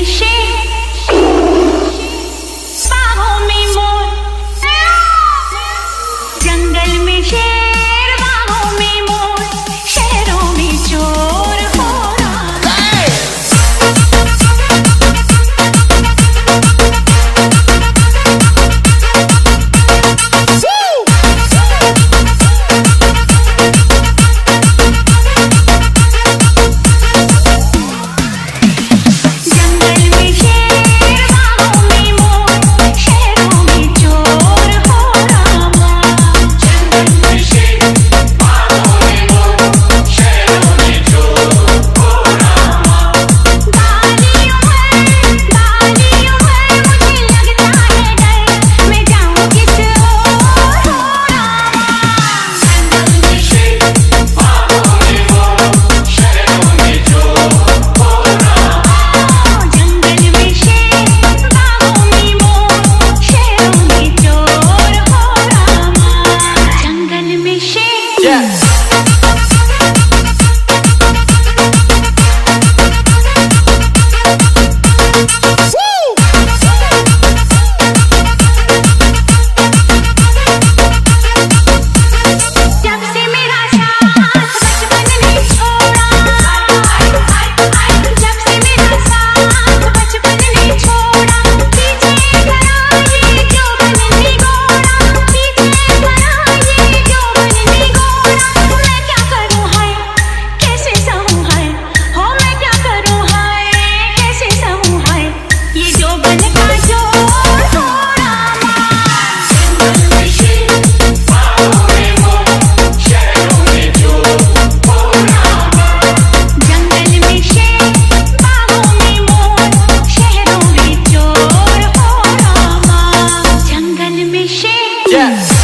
clichê. Yes.